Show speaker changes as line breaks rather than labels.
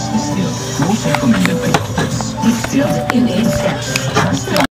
still most recommended by doctors.
It's still in its capsule.